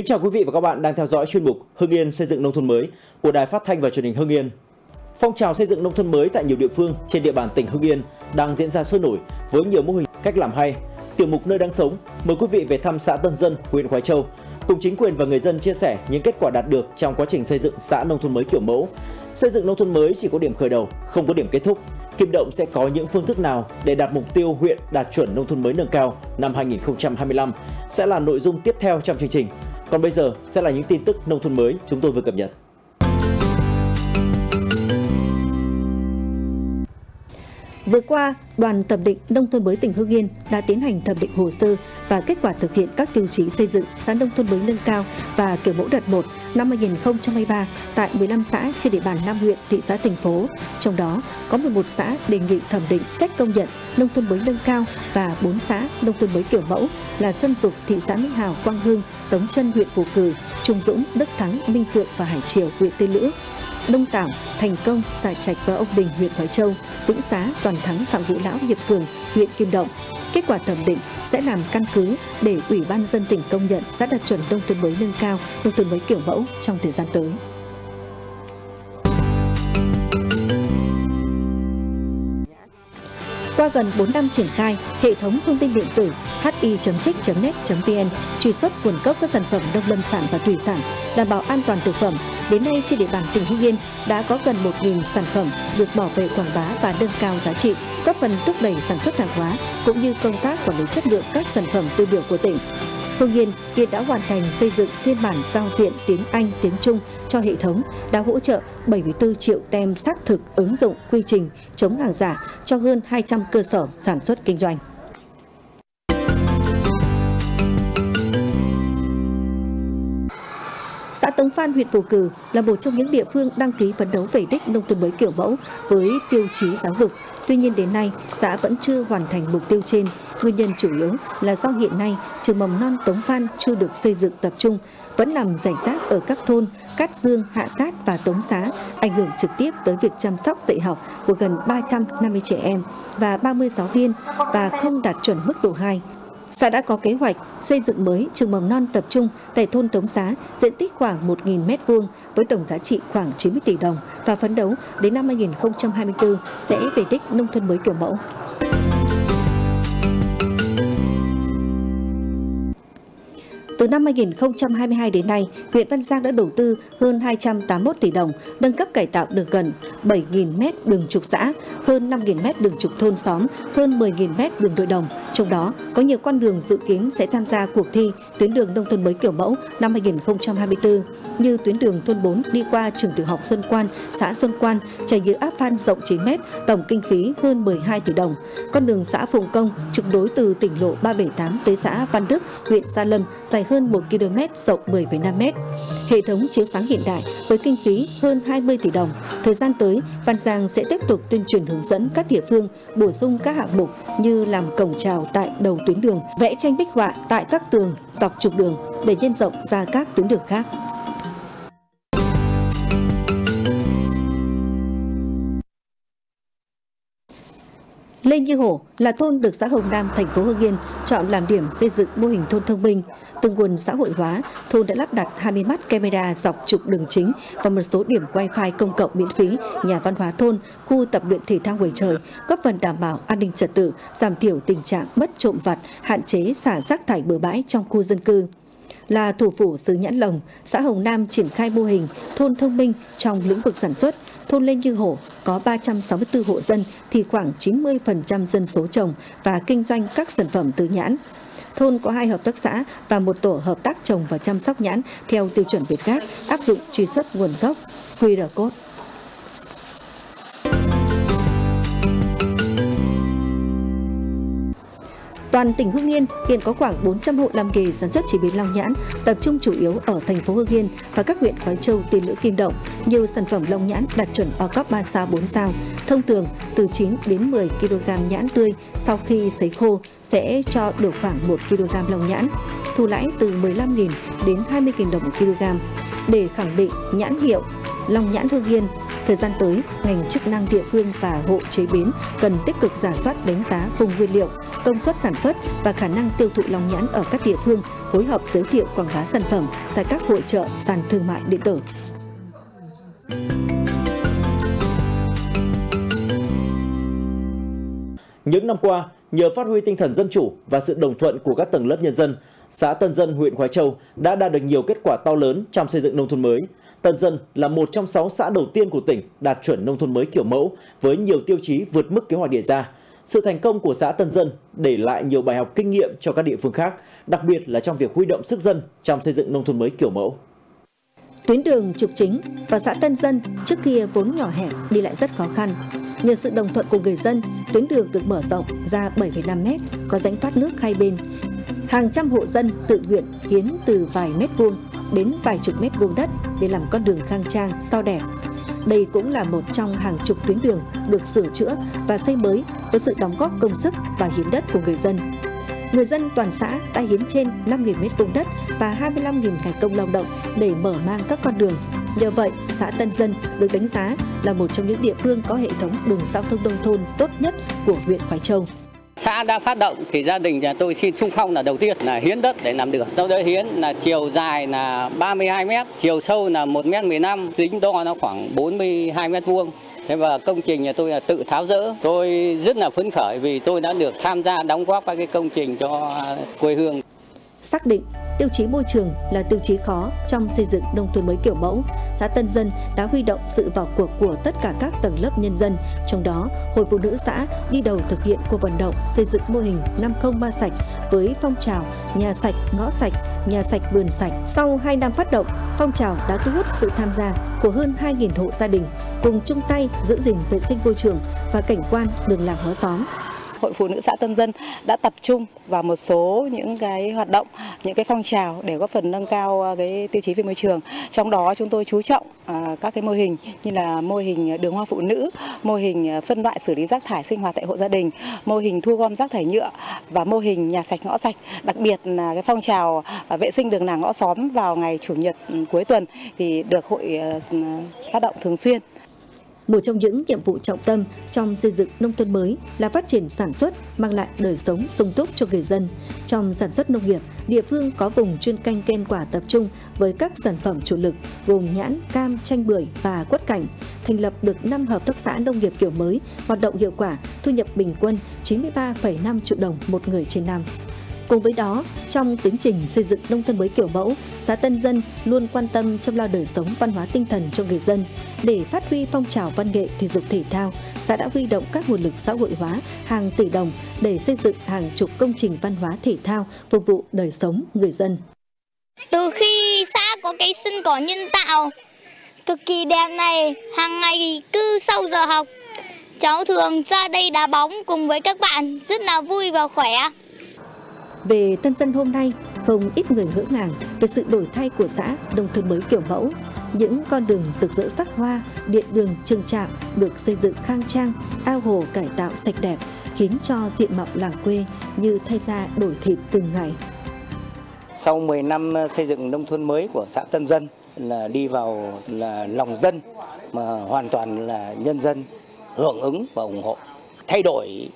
Kính chào quý vị và các bạn đang theo dõi chuyên mục Hưng Yên xây dựng nông thôn mới của Đài Phát thanh và Truyền hình Hưng Yên. Phong trào xây dựng nông thôn mới tại nhiều địa phương trên địa bàn tỉnh Hưng Yên đang diễn ra sôi nổi với nhiều mô hình cách làm hay. Tiểu mục nơi đang sống mời quý vị về thăm xã Tân Dân, huyện Khói Châu cùng chính quyền và người dân chia sẻ những kết quả đạt được trong quá trình xây dựng xã nông thôn mới kiểu mẫu. Xây dựng nông thôn mới chỉ có điểm khởi đầu, không có điểm kết thúc. Kim Động sẽ có những phương thức nào để đạt mục tiêu huyện đạt chuẩn nông thôn mới nâng cao năm 2025 sẽ là nội dung tiếp theo trong chương trình. Còn bây giờ sẽ là những tin tức nông thôn mới chúng tôi vừa cập nhật. Vừa qua, đoàn thẩm định nông thôn mới tỉnh Hưng Yên đã tiến hành thẩm định hồ sơ và kết quả thực hiện các tiêu chí xây dựng xã nông thôn mới nâng cao và kiểu mẫu đợt 1 năm 2023 tại 15 xã trên địa bàn 5 huyện, thị xã, thành phố. Trong đó có 11 xã đề nghị thẩm định cách công nhận nông thôn mới nâng cao và 4 xã nông thôn mới kiểu mẫu là Xuân Dục, thị xã Minh Hào, Quang Hưng, Tống Trân, huyện Phú Cử, Trung Dũng, Đức Thắng, Minh Phượng và Hải Triều, huyện Tây Lữ. Đông Tảo, Thành Công, Giải Trạch và Ông Đình, huyện Hoài Châu, Vĩnh Xá, Toàn Thắng, Phạm Vũ Lão, Hiệp Cường, huyện Kim Động. Kết quả thẩm định sẽ làm căn cứ để Ủy ban dân tỉnh công nhận xã đạt chuẩn nông thôn mới nâng cao, nông thôn mới kiểu mẫu trong thời gian tới. Qua gần 4 năm triển khai, hệ thống thông tin điện tử hi.trích.net.vn truy xuất nguồn gốc các sản phẩm nông lâm sản và thủy sản, đảm bảo an toàn thực phẩm. Đến nay trên địa bàn tỉnh Hưng Yên đã có gần 1.000 sản phẩm được bảo vệ quảng bá và nâng cao giá trị, góp phần thúc đẩy sản xuất hàng hóa cũng như công tác quản lý chất lượng các sản phẩm tiêu biểu của tỉnh. Hương Yên hiện đã hoàn thành xây dựng phiên bản giao diện tiếng Anh, tiếng Trung cho hệ thống, đã hỗ trợ 74 triệu tem xác thực ứng dụng quy trình chống hàng giả cho hơn 200 cơ sở sản xuất kinh doanh. Xã Tống Phan, huyện Phù Cử là một trong những địa phương đăng ký phấn đấu về đích nông thôn mới kiểu mẫu với tiêu chí giáo dục. Tuy nhiên đến nay, xã vẫn chưa hoàn thành mục tiêu trên. Nguyên nhân chủ yếu là do hiện nay trường mầm non Tống Phan chưa được xây dựng tập trung, vẫn nằm rải rác ở các thôn Cát Dương, Hạ Cát và Tống Xá, ảnh hưởng trực tiếp tới việc chăm sóc dạy học của gần 350 trẻ em và 30 giáo viên và không đạt chuẩn mức độ 2 xã đã có kế hoạch xây dựng mới trường mầm non tập trung tại thôn Tống Xá, diện tích khoảng 1.000 m2 với tổng giá trị khoảng 90 tỷ đồng và phấn đấu đến năm 2024 sẽ về đích nông thôn mới kiểu mẫu. Từ năm 2022 đến nay, huyện Văn Giang đã đầu tư hơn 281 tỷ đồng, nâng cấp cải tạo được gần 7.000 m đường trục xã, hơn 5.000 m đường trục thôn xóm, hơn 10.000 m đường nội đồng. Trong đó, có nhiều con đường dự kiến sẽ tham gia cuộc thi tuyến đường nông thôn mới kiểu mẫu năm 2024 như tuyến đường thôn 4 đi qua trường tiểu học Xuân Quan, xã Xuân Quan, trải nhựa áp phan rộng 9 m, tổng kinh phí hơn 12 tỷ đồng. Con đường xã Phùng Công trục đối từ tỉnh lộ 378 tới xã Văn Đức, huyện Gia Lâm dài hơn 1 km rộng 10,5 m. Hệ thống chiếu sáng hiện đại với kinh phí hơn 20 tỷ đồng. Thời gian tới, Văn Giang sẽ tiếp tục tuyên truyền hướng dẫn các địa phương bổ sung các hạng mục như làm cổng trào tại đầu tuyến đường, vẽ tranh bích họa tại các tường dọc trục đường để nhân rộng ra các tuyến đường khác. Lê Như Hổ là thôn được xã Hồng Nam, thành phố Hưng Yên chọn làm điểm xây dựng mô hình thôn thông minh. Từng nguồn xã hội hóa, thôn đã lắp đặt 20 mắt camera dọc trục đường chính và một số điểm wifi công cộng miễn phí, nhà văn hóa thôn, khu tập luyện thể thao ngoài trời, góp phần đảm bảo an ninh trật tự, giảm thiểu tình trạng mất trộm vặt, hạn chế xả rác thải bừa bãi trong khu dân cư là thủ phủ xứ Nhãn Lồng, xã Hồng Nam triển khai mô hình thôn thông minh trong lĩnh vực sản xuất. Thôn Lên Như Hổ, có 364 hộ dân, thì khoảng 90% dân số trồng và kinh doanh các sản phẩm từ nhãn. Thôn có hai hợp tác xã và một tổ hợp tác trồng và chăm sóc nhãn theo tiêu chuẩn Việt Gáp, áp dụng truy xuất nguồn gốc QR code. Toàn tỉnh Hưng Yên hiện có khoảng 400 hộ làm nghề sản xuất chế biến long nhãn, tập trung chủ yếu ở thành phố Hưng Yên và các huyện Khói Châu, Tiên Lữ, Kim Động. Nhiều sản phẩm long nhãn đạt chuẩn o cop 3 sao 4 sao. Thông thường từ 9 đến 10 kg nhãn tươi sau khi sấy khô sẽ cho được khoảng 1 kg long nhãn. Thu lãi từ 15.000 đến 20.000 đồng một kg. Để khẳng định nhãn hiệu Long nhãn Hương Yên Thời gian tới, ngành chức năng địa phương và hộ chế biến cần tích cực giả soát đánh giá vùng nguyên liệu, công suất sản xuất và khả năng tiêu thụ long nhãn ở các địa phương, phối hợp giới thiệu quảng bá sản phẩm tại các hội trợ, sàn thương mại điện tử. Những năm qua, nhờ phát huy tinh thần dân chủ và sự đồng thuận của các tầng lớp nhân dân, xã Tân Dân, huyện Khói Châu đã đạt được nhiều kết quả to lớn trong xây dựng nông thôn mới. Tân Dân là một trong 6 xã đầu tiên của tỉnh đạt chuẩn nông thôn mới kiểu mẫu với nhiều tiêu chí vượt mức kế hoạch đề ra. Sự thành công của xã Tân Dân để lại nhiều bài học kinh nghiệm cho các địa phương khác, đặc biệt là trong việc huy động sức dân trong xây dựng nông thôn mới kiểu mẫu. Tuyến đường trục chính và xã Tân Dân trước kia vốn nhỏ hẹp đi lại rất khó khăn. Nhờ sự đồng thuận của người dân, tuyến đường được mở rộng ra 7,5 mét, có rãnh thoát nước hai bên. Hàng trăm hộ dân tự nguyện hiến từ vài mét vuông đến vài chục mét vuông đất để làm con đường khang trang, to đẹp. Đây cũng là một trong hàng chục tuyến đường được sửa chữa và xây mới với sự đóng góp công sức và hiến đất của người dân. Người dân toàn xã đã hiến trên 5.000 mét vuông đất và 25.000 ngày công lao động để mở mang các con đường. Nhờ vậy, xã Tân Dân được đánh giá là một trong những địa phương có hệ thống đường giao thông nông thôn tốt nhất của huyện Khói Châu. Xã đã phát động thì gia đình nhà tôi xin sung phong là đầu tiên là hiến đất để làm đường. Sau đó hiến là chiều dài là 32 mét, chiều sâu là 1 mét 15, tính đo nó khoảng 42 mét vuông. Thế và công trình nhà tôi là tự tháo rỡ. Tôi rất là phấn khởi vì tôi đã được tham gia đóng góp các cái công trình cho quê hương. Xác định tiêu chí môi trường là tiêu chí khó trong xây dựng nông thôn mới kiểu mẫu, xã Tân Dân đã huy động sự vào cuộc của tất cả các tầng lớp nhân dân, trong đó Hội Phụ nữ xã đi đầu thực hiện cuộc vận động xây dựng mô hình 503 sạch với phong trào nhà sạch, ngõ sạch, nhà sạch vườn sạch. Sau 2 năm phát động, phong trào đã thu hút sự tham gia của hơn 2.000 hộ gia đình cùng chung tay giữ gìn vệ sinh môi trường và cảnh quan đường làng ngõ xóm. Hội Phụ nữ xã Tân Dân đã tập trung vào một số những cái hoạt động, những cái phong trào để góp phần nâng cao ờ, cái tiêu chí về môi trường. Trong đó chúng tôi chú trọng ờ, các cái mô hình như là mô hình đường hoa phụ nữ, mô hình ờ, phân loại xử lý rác thải sinh hoạt tại hộ gia đình, mô hình thu gom rác thải nhựa và mô hình nhà sạch ngõ sạch. Đặc biệt là cái phong trào vệ sinh đường làng ngõ xóm vào ngày chủ nhật ừ, cuối tuần thì được hội phát động thường xuyên. Một trong những nhiệm vụ trọng tâm trong xây dựng nông thôn mới là phát triển sản xuất mang lại đời sống sung túc cho người dân. Trong sản xuất nông nghiệp, địa phương có vùng chuyên canh ken quả tập trung với các sản phẩm chủ lực gồm nhãn, cam, chanh bưởi và quất cảnh. Thành lập được 5 hợp tác xã nông nghiệp kiểu mới, hoạt động hiệu quả, thu nhập bình quân 93,5 triệu đồng một người trên năm. Cùng với đó, trong tiến trình xây dựng nông thôn mới kiểu mẫu, xã Tân Dân luôn quan tâm chăm lo đời sống văn hóa tinh thần cho người dân. Để phát huy phong trào văn nghệ thể dục thể thao, xã đã huy động các nguồn lực xã hội hóa hàng tỷ đồng để xây dựng hàng chục công trình văn hóa thể thao phục vụ đời sống người dân. Từ khi xã có cái sân cỏ nhân tạo cực kỳ đẹp này, hàng ngày cứ sau giờ học, cháu thường ra đây đá bóng cùng với các bạn rất là vui và khỏe. Về Tân Dân hôm nay, không ít người ngỡ ngàng về sự đổi thay của xã nông thôn mới kiểu mẫu. Những con đường rực rỡ sắc hoa, điện đường trường trạm được xây dựng khang trang, ao hồ cải tạo sạch đẹp, khiến cho diện mạo làng quê như thay da đổi thịt từng ngày. Sau 10 năm ờ, xây dựng nông thôn mới của xã Tân Dân là đi vào là lòng dân mà hoàn toàn là nhân dân hưởng ứng và ủng hộ. Thay đổi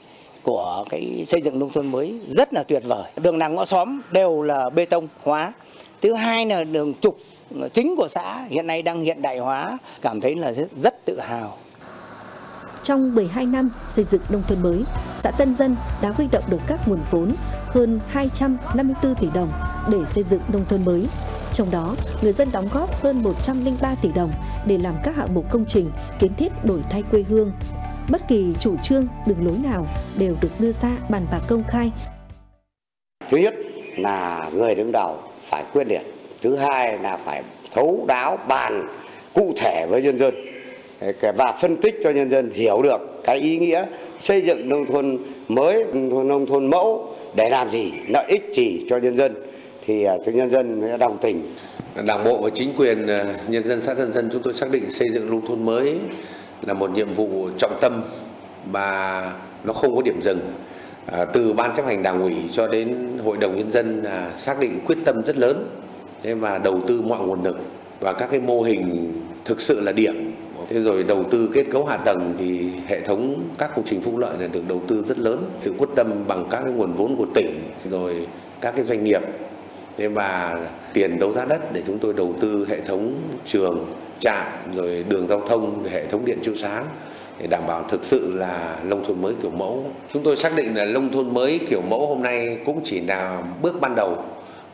của cái xây dựng nông thôn mới rất là tuyệt vời. Đường làng ngõ xóm đều là bê tông hóa. Thứ hai là đường trục chính của xã hiện nay đang hiện đại hóa, cảm thấy là rất, rất tự hào. Trong 12 năm xây dựng nông thôn mới, xã Tân Dân đã huy động được các nguồn vốn hơn 254 tỷ đồng để xây dựng nông thôn mới. Trong đó, người dân đóng góp hơn 103 tỷ đồng để làm các hạng mục công trình kiến thiết đổi thay quê hương, bất kỳ chủ trương, đường lối nào đều được đưa ra bàn bạc công khai. Thứ nhất là người đứng đầu phải quyết liệt. Thứ hai là phải thấu đáo bàn cụ thể với nhân dân và phân tích cho nhân dân hiểu được cái ý nghĩa xây dựng nông thôn mới, nông thôn mẫu để làm gì, lợi ích gì cho nhân dân thì à, cho nhân dân đồng tình. Đảng bộ và chính quyền à, nhân dân xã Tân Dân chúng tôi xác định xây dựng nông thôn mới là một nhiệm vụ trọng tâm và nó không có điểm dừng. À, từ ban chấp hành đảng ủy cho đến hội đồng nhân dân à, xác định quyết tâm rất lớn thế và đầu tư mọi nguồn lực và các cái mô hình thực sự là điểm thế rồi đầu tư kết cấu hạ tầng thì hệ thống các công trình phúc lợi này được đầu tư rất lớn sự quyết tâm bằng các cái nguồn vốn của tỉnh rồi các cái doanh nghiệp thế và tiền đấu giá đất để chúng tôi đầu tư hệ thống trường trạm, rồi đường giao thông hệ thống điện chiếu sáng để đảm bảo thực sự là nông thôn mới kiểu mẫu chúng tôi xác định là nông thôn mới kiểu mẫu hôm nay cũng chỉ là bước ban đầu,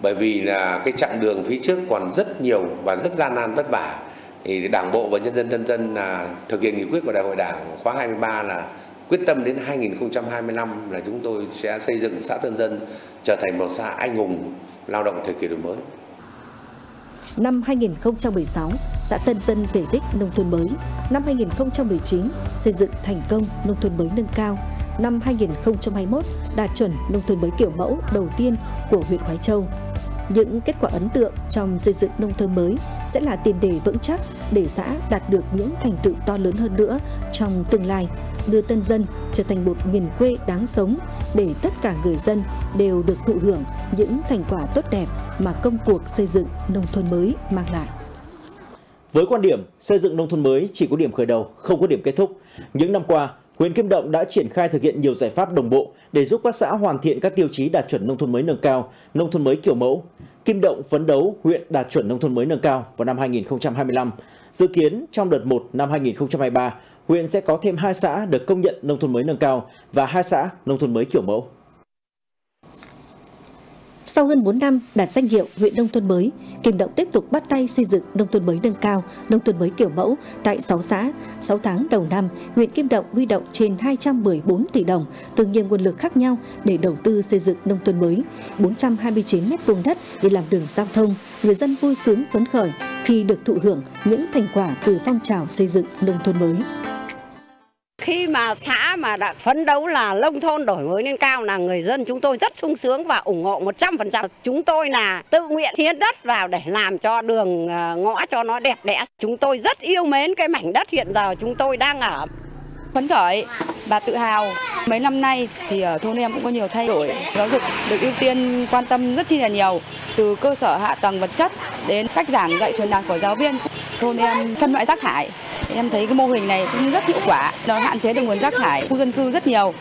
bởi vì là cái chặng đường phía trước còn rất nhiều và rất gian nan vất vả thì đảng bộ và nhân dân nhân dân là thực hiện nghị quyết của đại hội đảng khóa 23 là quyết tâm đến 2025 là chúng tôi sẽ xây dựng xã Tân Dân trở thành một xã anh hùng, lao động thời kỳ đổi mới. Năm 2016, xã Tân Dân về đích nông thôn mới. Năm 2019, xây dựng thành công nông thôn mới nâng cao. Năm 2021, đạt chuẩn nông thôn mới kiểu mẫu đầu tiên của huyện Khói Châu. Những kết quả ấn tượng trong xây dựng nông thôn mới sẽ là tiền đề vững chắc để xã đạt được những thành tựu to lớn hơn nữa trong tương lai, đưa Tân Dân trở thành một miền quê đáng sống để tất cả người dân đều được thụ hưởng những thành quả tốt đẹp mà công cuộc xây dựng nông thôn mới mang lại. Với quan điểm xây dựng nông thôn mới chỉ có điểm khởi đầu, không có điểm kết thúc, những năm qua, huyện Kim Động đã triển khai thực hiện nhiều giải pháp đồng bộ để giúp các xã hoàn thiện các tiêu chí đạt chuẩn nông thôn mới nâng cao, nông thôn mới kiểu mẫu. Kim Động phấn đấu huyện đạt chuẩn nông thôn mới nâng cao vào năm 2025. Dự kiến trong đợt 1 năm 2023, huyện sẽ có thêm 2 xã được công nhận nông thôn mới nâng cao và 2 xã nông thôn mới kiểu mẫu. Sau hơn 4 năm đạt danh hiệu huyện nông thôn mới, Kim Động tiếp tục bắt tay xây dựng nông thôn mới nâng cao, nông thôn mới kiểu mẫu tại 6 xã. 6 tháng đầu năm, huyện Kim Động huy động trên 214 tỷ đồng từ nhiều nguồn lực khác nhau để đầu tư xây dựng nông thôn mới. 429 mét vuông đất để làm đường giao thông, người dân vui sướng phấn khởi khi được thụ hưởng những thành quả từ phong trào xây dựng nông thôn mới. Khi mà xã mà đã phấn đấu là nông thôn đổi mới lên cao là người dân chúng tôi rất sung sướng và ủng hộ 100%. Chúng tôi là tự nguyện hiến đất vào để làm cho đường ờ, ngõ cho nó đẹp đẽ. Chúng tôi rất yêu mến cái mảnh đất hiện giờ chúng tôi đang ở. Phấn khởi và tự hào. Mấy năm nay thì ở thôn em cũng có nhiều thay đổi. Giáo dục được ưu tiên quan tâm rất chi là nhiều. Từ cơ sở hạ tầng vật chất đến cách giảng dạy truyền đạt của giáo viên. Thôn em phân loại rác thải Em thấy cái mô hình này cũng rất hiệu quả, nó hạn chế được nguồn rác thải khu dân cư rất nhiều.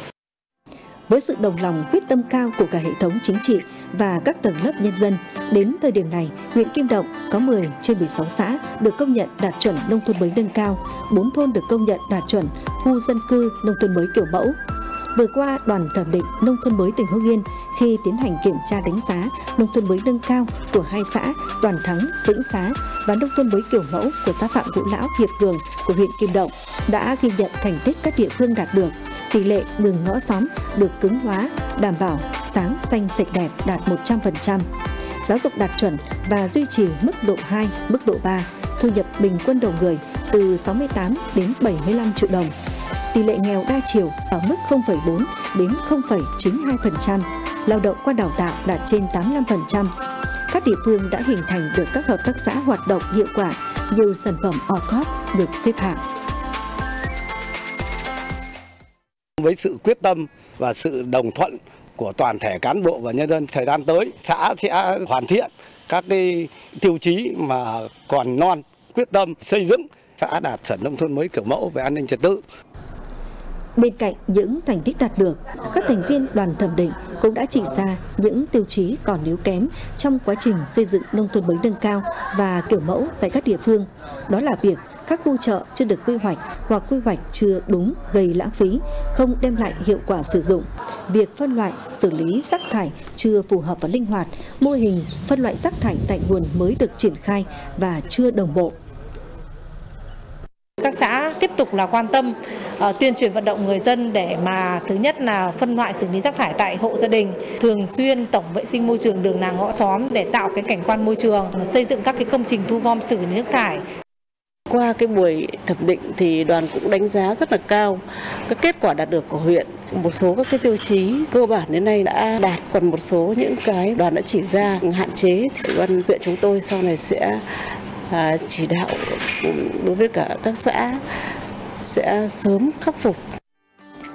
Với sự đồng lòng quyết tâm cao của cả hệ thống chính trị và các tầng lớp nhân dân, đến thời điểm này, huyện Kim Động có 10 trên 16 xã được công nhận đạt chuẩn nông thôn mới nâng cao, 4 thôn được công nhận đạt chuẩn khu dân cư nông thôn mới kiểu mẫu, Vừa qua, đoàn thẩm định nông thôn mới tỉnh Hưng Yên khi tiến hành kiểm tra đánh giá nông thôn mới nâng cao của hai xã Toàn Thắng, Vĩnh Xá và nông thôn mới kiểu mẫu của xã Phạm Vũ Lão, Hiệp Cường của huyện Kim Động đã ghi nhận thành tích các địa phương đạt được. Tỷ lệ đường ngõ xóm được cứng hóa, đảm bảo sáng xanh sạch đẹp đạt 100%. Giáo dục đạt chuẩn và duy trì mức độ 2, mức độ 3, thu nhập bình quân đầu người từ 68 đến 75 triệu đồng tỷ lệ nghèo đa chiều ở mức 0,4 đến 0,92%, lao động qua đào tạo đạt trên 85%. Các địa phương đã hình thành được các hợp tác xã hoạt động hiệu quả, nhiều sản phẩm OCOP được xếp hạng. Với sự quyết tâm và sự đồng thuận của toàn thể cán bộ và nhân dân thời gian tới, xã sẽ hoàn thiện các cái tiêu chí mà còn non quyết tâm xây dựng xã đạt chuẩn nông thôn mới kiểu mẫu về an ninh trật tự Bên cạnh những thành tích đạt được, các thành viên đoàn thẩm định cũng đã chỉ ra những tiêu chí còn yếu kém trong quá trình xây dựng nông thôn mới nâng cao và kiểu mẫu tại các địa phương. Đó là việc các khu chợ chưa được quy hoạch hoặc quy hoạch chưa đúng gây lãng phí, không đem lại hiệu quả sử dụng. Việc phân loại, xử lý rác thải chưa phù hợp và linh hoạt, mô hình phân loại rác thải tại nguồn mới được triển khai và chưa đồng bộ. Các xã tiếp tục là quan tâm uh, tuyên truyền vận động người dân để mà thứ nhất là phân loại xử lý rác thải tại hộ gia đình, thường xuyên tổng vệ sinh môi trường đường làng ngõ xóm để tạo cái cảnh quan môi trường, xây dựng các cái công trình thu gom xử lý nước thải. Qua cái buổi thẩm định thì đoàn cũng đánh giá rất là cao các kết quả đạt được của huyện. Một số các cái tiêu chí cơ bản đến nay đã đạt, còn một số những cái đoàn đã chỉ ra hạn chế thì đoàn huyện chúng tôi sau này sẽ à, chỉ đạo đối với cả các xã sẽ sớm khắc phục.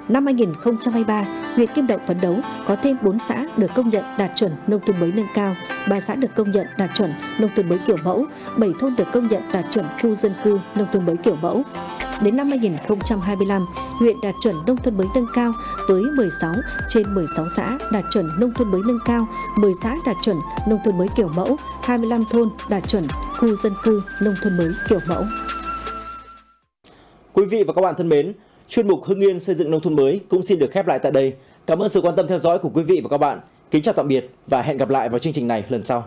Năm 2023, huyện Kim Động phấn đấu có thêm 4 xã được công nhận đạt chuẩn nông thôn mới nâng cao, 3 xã được công nhận đạt chuẩn nông thôn mới kiểu mẫu, 7 thôn được công nhận đạt chuẩn khu dân cư nông thôn mới kiểu mẫu. Đến năm 2025, huyện đạt chuẩn nông thôn mới nâng cao với 16 trên 16 xã đạt chuẩn nông thôn mới nâng cao, 10 xã đạt chuẩn nông thôn mới kiểu mẫu, 25 thôn đạt chuẩn khu dân cư nông thôn mới kiểu mẫu. Quý vị và các bạn thân mến, chuyên mục Hưng Yên xây dựng nông thôn mới cũng xin được khép lại tại đây. Cảm ơn sự quan tâm theo dõi của quý vị và các bạn. Kính chào tạm biệt và hẹn gặp lại vào chương trình này lần sau.